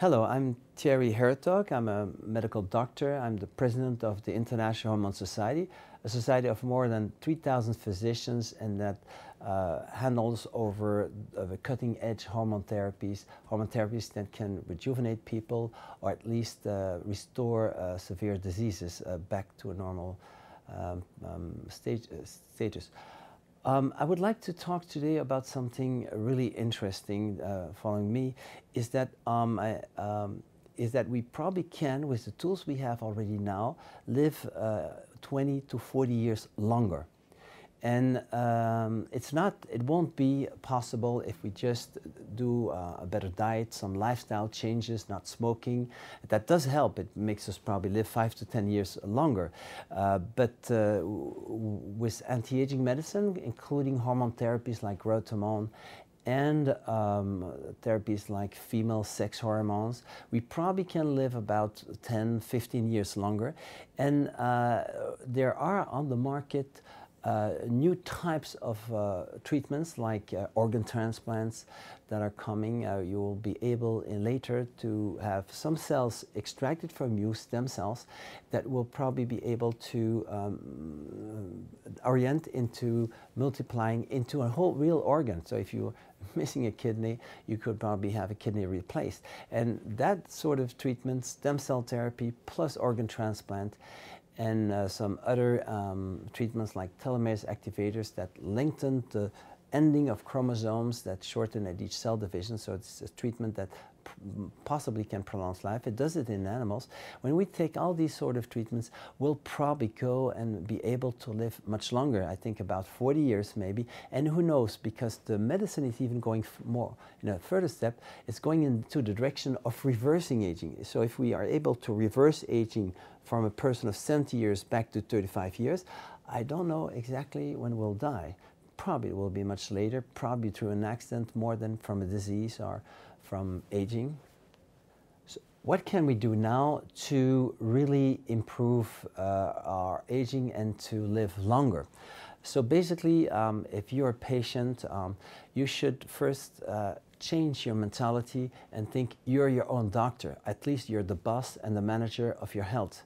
Hello, I'm Thierry Hertoghe. I'm a medical doctor. I'm the president of the International Hormone Society, a society of more than 3,000 physicians and that uh, handles over uh, the cutting edge hormone therapies, hormone therapies that can rejuvenate people or at least uh, restore uh, severe diseases uh, back to a normal um, um, stage, uh, status. Um, I would like to talk today about something really interesting uh, following me, is that, um, I, um, is that we probably can, with the tools we have already now, live uh, 20 to 40 years longer. And um, it's not, it won't be possible if we just do uh, a better diet, some lifestyle changes, not smoking. That does help. It makes us probably live five to 10 years longer. Uh, but uh, with anti-aging medicine, including hormone therapies like growth hormone and um, therapies like female sex hormones, we probably can live about 10, 15 years longer. And uh, there are on the market uh, new types of uh, treatments like uh, organ transplants that are coming. Uh, you will be able in later to have some cells extracted from you, stem cells, that will probably be able to um, orient into multiplying into a whole real organ. So if you're missing a kidney, you could probably have a kidney replaced. And that sort of treatment, stem cell therapy plus organ transplant, and uh, some other um, treatments like telomerase activators that lengthen the ending of chromosomes that shorten at each cell division. So it's a treatment that possibly can prolong life. It does it in animals. When we take all these sort of treatments, we'll probably go and be able to live much longer. I think about 40 years maybe. And who knows, because the medicine is even going more in a further step, it's going into the direction of reversing aging. So if we are able to reverse aging from a person of 70 years back to 35 years, I don't know exactly when we'll die. Probably will be much later, probably through an accident more than from a disease or from aging. So what can we do now to really improve uh, our aging and to live longer? So basically, um, if you're a patient, um, you should first uh, change your mentality and think you're your own doctor. At least you're the boss and the manager of your health.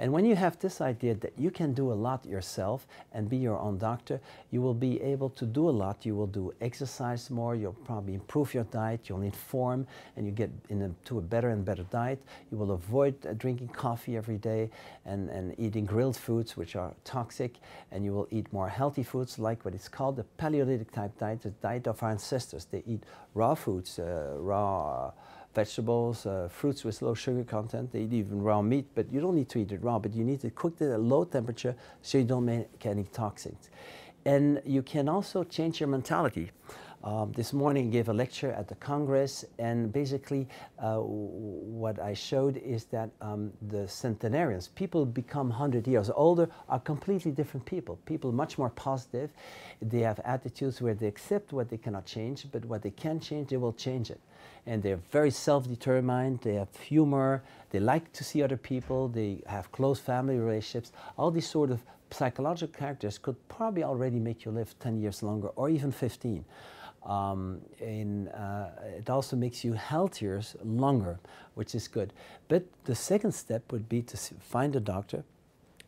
And when you have this idea that you can do a lot yourself and be your own doctor, you will be able to do a lot. You will do exercise more, you'll probably improve your diet, you'll inform, and you get into a better and better diet. You will avoid uh, drinking coffee every day and, and eating grilled foods, which are toxic, and you will eat more healthy foods like what is called the Paleolithic type diet, the diet of our ancestors. They eat raw foods, uh, raw vegetables, uh, fruits with low sugar content. They eat even raw meat, but you don't need to eat it raw, but you need to cook it at low temperature so you don't make any toxins. And you can also change your mentality. Um, this morning I gave a lecture at the Congress and basically uh, what I showed is that um, the centenarians, people become 100 years older, are completely different people. People much more positive. They have attitudes where they accept what they cannot change, but what they can change, they will change it and they're very self-determined, they have humor, they like to see other people, they have close family relationships. All these sort of psychological characters could probably already make you live 10 years longer or even 15. Um, and uh, it also makes you healthier longer, which is good. But the second step would be to find a doctor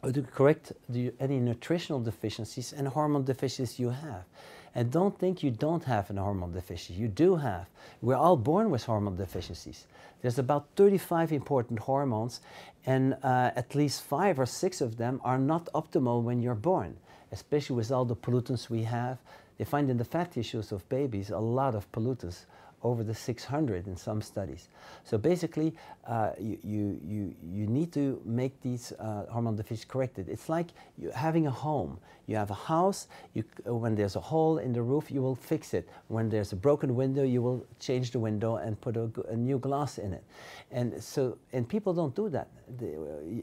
or to correct the, any nutritional deficiencies and hormone deficiencies you have. And don't think you don't have an hormone deficiency. You do have. We're all born with hormone deficiencies. There's about 35 important hormones, and uh, at least five or six of them are not optimal when you're born, especially with all the pollutants we have. They find in the fat tissues of babies a lot of pollutants over the 600 in some studies. So basically, uh, you, you, you, you need to make these uh, hormone deficiencies corrected. It's like you having a home. You have a house, you, when there's a hole in the roof, you will fix it. When there's a broken window, you will change the window and put a, a new glass in it. And so, and people don't do that. They,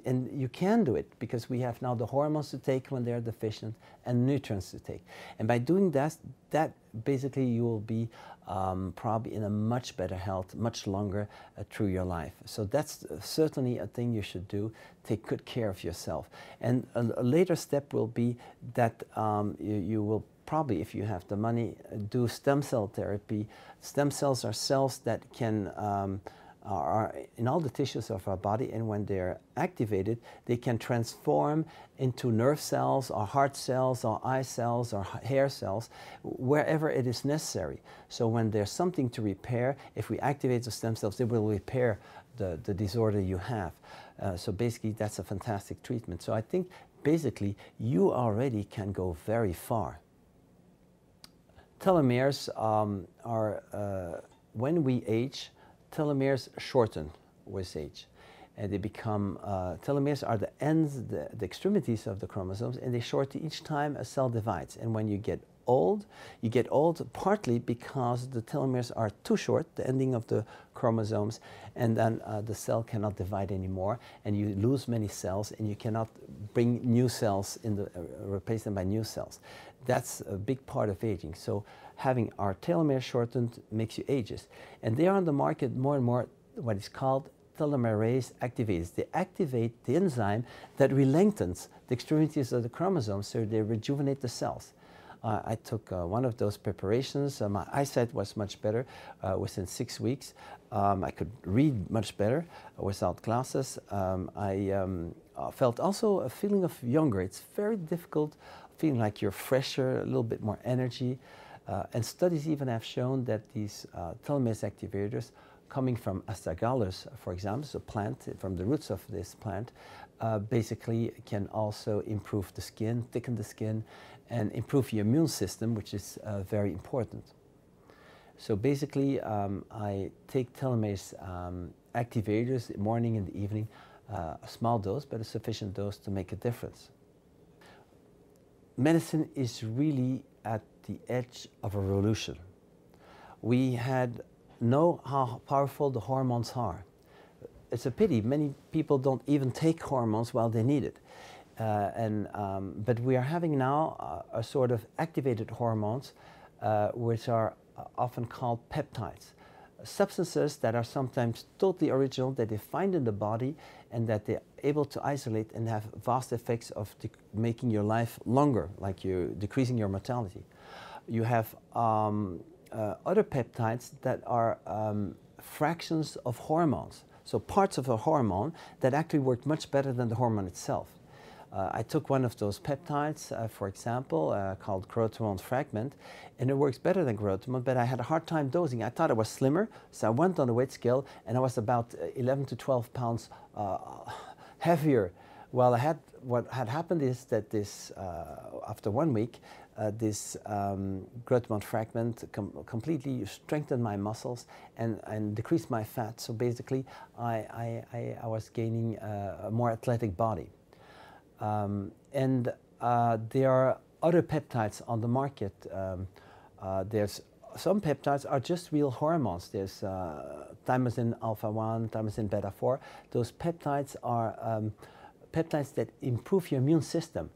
and you can do it because we have now the hormones to take when they're deficient and nutrients to take. And by doing that, that basically you will be um, probably in a much better health, much longer uh, through your life. So that's certainly a thing you should do. Take good care of yourself. And a, a later step will be that um, you, you will probably, if you have the money, do stem cell therapy. Stem cells are cells that can um, are in all the tissues of our body, and when they're activated, they can transform into nerve cells, or heart cells, or eye cells, or hair cells, wherever it is necessary. So when there's something to repair, if we activate the stem cells, they will repair the, the disorder you have. Uh, so basically, that's a fantastic treatment. So I think basically you already can go very far. Telomeres um, are, uh, when we age, telomeres shorten with age. And they become, uh, telomeres are the ends, the, the, extremities of the chromosomes, and they shorten each time a cell divides. And when you get old, you get old partly because the telomeres are too short, the ending of the chromosomes, and then uh, the cell cannot divide anymore, and you lose many cells, and you cannot bring new cells in the, uh, replace them by new cells. That's a big part of aging. So having our telomere shortened makes you ages. And they are on the market more and more what is called telomerase activators. They activate the enzyme that lengthens the extremities of the chromosomes so they rejuvenate the cells. Uh, I took uh, one of those preparations. Uh, my eyesight was much better uh, within six weeks. Um, I could read much better without glasses. Um, I um, uh, felt also a feeling of younger. It's very difficult feeling like you're fresher, a little bit more energy. Uh, and studies even have shown that these telomerase activators coming from astragalus, for example, a plant from the roots of this plant, uh, basically can also improve the skin, thicken the skin, and improve your immune system, which is uh, very important. So basically, um, I take telomerase um, activators morning and evening, uh, a small dose, but a sufficient dose to make a difference. Medicine is really at the edge of a revolution. We had know how powerful the hormones are. It's a pity many people don't even take hormones while they need it. Uh, and, um, but we are having now a, a sort of activated hormones uh, which are often called peptides. Substances that are sometimes totally original that they find in the body and that they're able to isolate and have vast effects of making your life longer, like you decreasing your mortality. You have um, uh, other peptides that are um, fractions of hormones. So parts of a hormone that actually work much better than the hormone itself. Uh, I took one of those peptides, uh, for example, uh, called growth hormone fragment, and it works better than growth hormone, but I had a hard time dosing. I thought I was slimmer, so I went on the weight scale, and I was about uh, 11 to 12 pounds uh, heavier. Well, I had, what had happened is that this, uh, after one week, uh, this um, growth hormone fragment com completely strengthened my muscles and, and decreased my fat. So basically, I, I, I, was gaining a more athletic body. Um, and uh, there are other peptides on the market. Um, uh, there's some peptides are just real hormones. There's uh, thymosin alpha 1, thymosin beta 4. Those peptides are um, peptides that improve your immune system.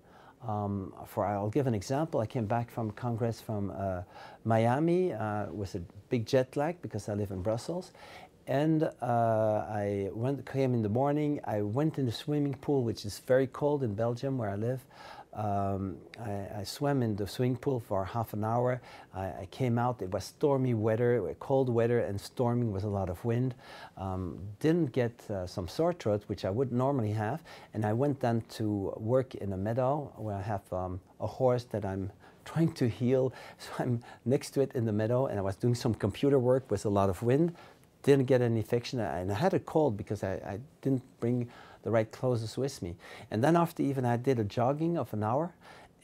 Um, for I'll give an example. I came back from Congress from uh, Miami uh, with a big jet lag because I live in Brussels, and uh, I went, came in the morning. I went in the swimming pool, which is very cold in Belgium, where I live. Um, I, I, swam in the swimming pool for half an hour. I, I, came out. It was stormy weather, cold weather, and storming with a lot of wind. Um, didn't get uh, some sore throat, which I would normally have. And I went then to work in a meadow where I have um, a horse that I'm trying to heal. So I'm next to it in the meadow, and I was doing some computer work with a lot of wind didn't get an infection, and I had a cold because I, I didn't bring the right clothes with me. And then after even I did a jogging of an hour,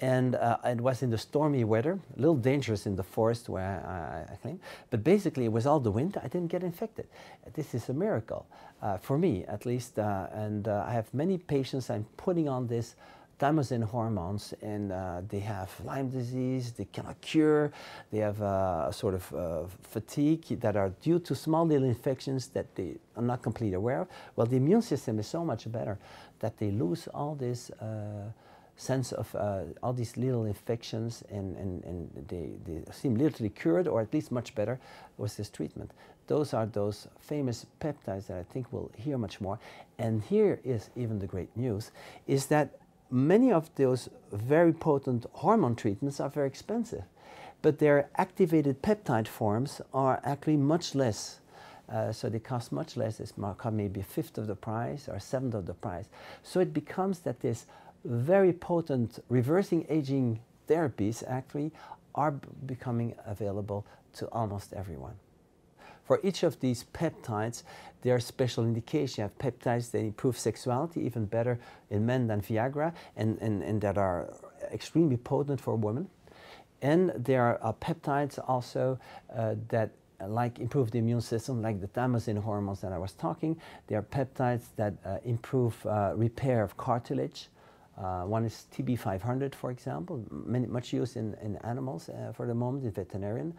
and uh, it was in the stormy weather, a little dangerous in the forest where I, I, claim, but basically it was all the wind, I didn't get infected. This is a miracle, uh, for me at least, uh, and uh, I have many patients I'm putting on this thymosin hormones and uh, they have Lyme disease, they cannot cure, they have uh, a sort of uh, fatigue that are due to small little infections that they are not completely aware of. Well, the immune system is so much better that they lose all this uh, sense of uh, all these little infections and, and, and they, they seem literally cured or at least much better with this treatment. Those are those famous peptides that I think we'll hear much more. And here is even the great news, is that many of those very potent hormone treatments are very expensive, but their activated peptide forms are actually much less. Uh, so they cost much less. It's maybe a fifth of the price or a seventh of the price. So it becomes that this very potent reversing aging therapies actually are becoming available to almost everyone. For each of these peptides, there are special indications. You have peptides that improve sexuality even better in men than Viagra and, and, and that are extremely potent for women. And there are uh, peptides also uh, that like improve the immune system, like the thymosin hormones that I was talking. There are peptides that uh, improve uh, repair of cartilage. Uh, one is TB500, for example, many, much used in, in animals uh, for the moment in veterinarian.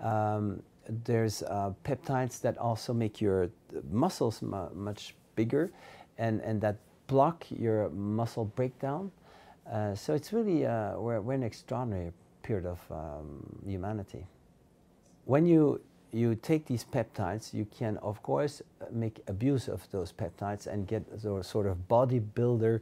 Um, there's uh, peptides that also make your muscles mu much bigger and, and that block your muscle breakdown. Uh, so it's really, uh, we're, we're in an extraordinary period of um, humanity. When you, you take these peptides, you can, of course, make abuse of those peptides and get the sort of bodybuilder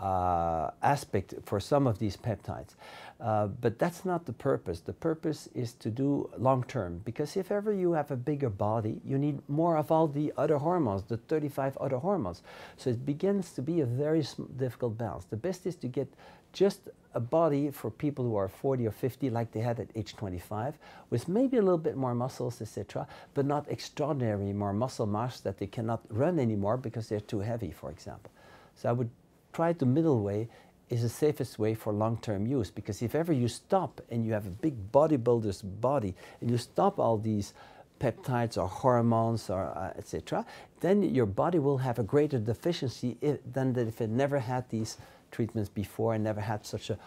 uh, aspect for some of these peptides. Uh, but that's not the purpose. The purpose is to do long term because if ever you have a bigger body, you need more of all the other hormones, the 35 other hormones. So it begins to be a very difficult balance. The best is to get just a body for people who are 40 or 50 like they had at age 25 with maybe a little bit more muscles etc but not extraordinary more muscle mass that they cannot run anymore because they're too heavy for example so i would try the middle way is the safest way for long-term use because if ever you stop and you have a big bodybuilder's body and you stop all these peptides or hormones or uh, etc then your body will have a greater deficiency if, than that if it never had these treatments before and never had such a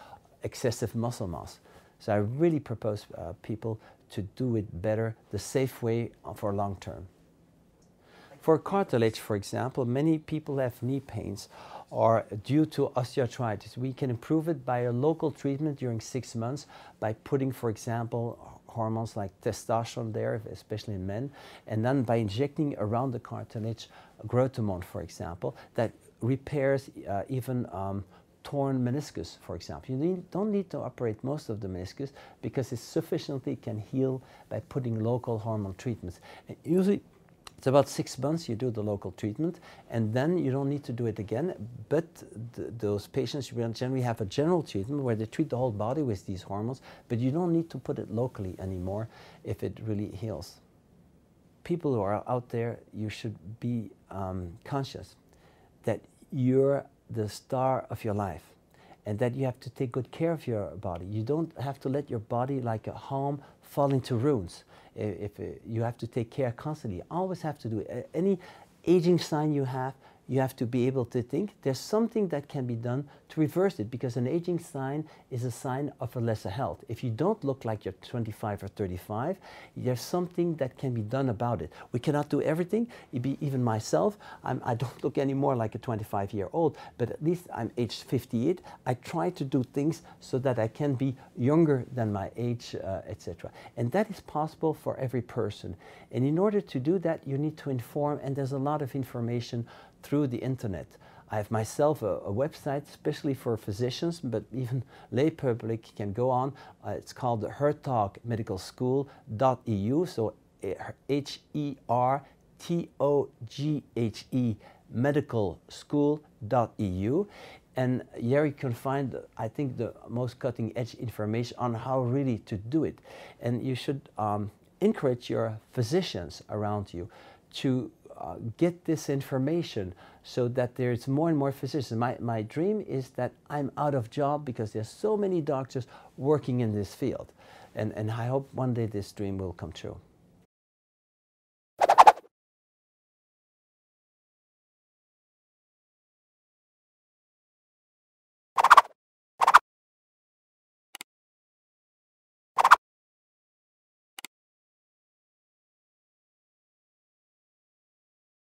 excessive muscle mass. So i really propose uh, people to do it better the safe way for long term for cartilage for example many people have knee pains or due to osteoarthritis. We can improve it by a local treatment during six months by putting, for example, hormones like testosterone there, especially in men, and then by injecting around the cartilage growth hormone, for example, that repairs uh, even um, torn meniscus, for example. You need, don't need to operate most of the meniscus because it sufficiently can heal by putting local hormone treatments. And usually it's about six months you do the local treatment, and then you don't need to do it again. But th those patients generally have a general treatment where they treat the whole body with these hormones, but you don't need to put it locally anymore if it really heals. People who are out there, you should be um, conscious that you're the star of your life and that you have to take good care of your body. You don't have to let your body, like uh, a home, fall into ruins. If, if you have to take care constantly, you always have to do it. Any aging sign you have, you have to be able to think there's something that can be done to reverse it because an aging sign is a sign of a lesser health. If you don't look like you're 25 or 35, there's something that can be done about it. We cannot do everything. Even myself, I'm, I do not look any more like a 25 year old, but at least I'm aged 58. I try to do things so that I can be younger than my age, uh, etc. And that is possible for every person. And in order to do that, you need to inform, and there's a lot of information through the internet. I have myself a, a, website especially for physicians, but even lay public can go on. Uh, it's called the Hertoghe Medical School.eu, so H-E-R-T-O-G-H-E Medical School.eu. And here you can find, I think, the most cutting edge information on how really to do it. And you should um, encourage your physicians around you to uh, get this information so that there's more and more physicians. My, my dream is that I'm out of job because there's so many doctors working in this field. And, and I hope one day this dream will come true.